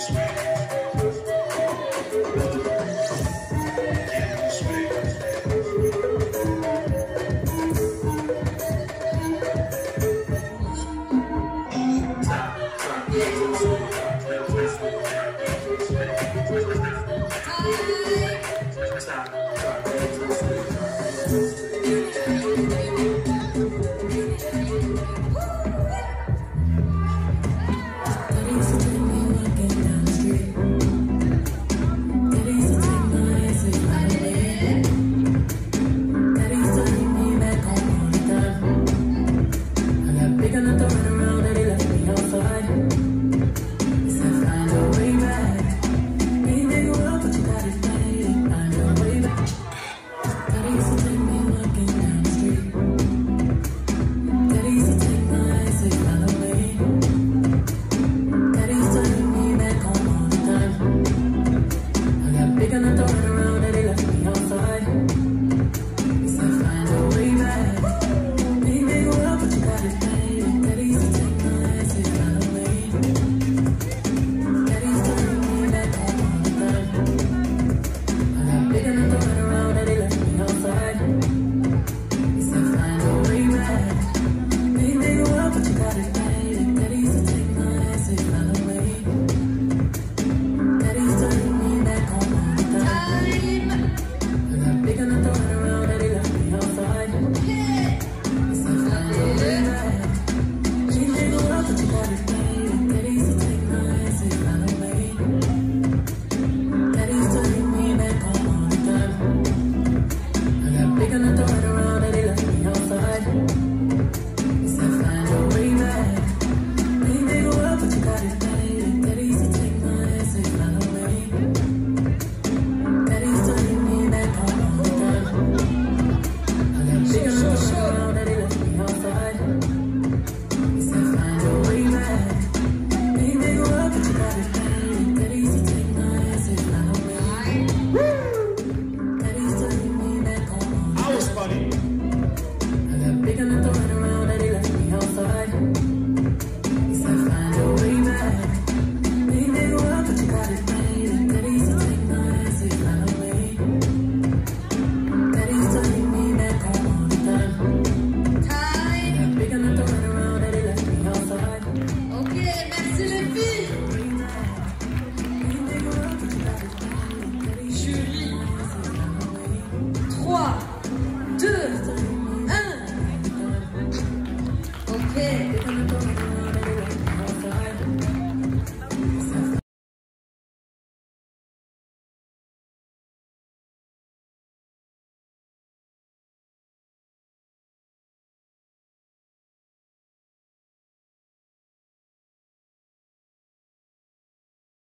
Stop.